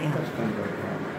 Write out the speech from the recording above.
English.